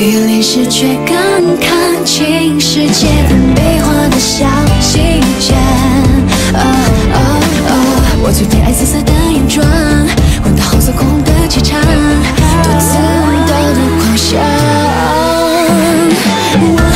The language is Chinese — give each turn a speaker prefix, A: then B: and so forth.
A: 雨淋湿却更看清世界的悲欢的小细节。哦哦哦，我最偏爱紫色的眼妆，混搭红色空的气场，多姿多的狂想。我。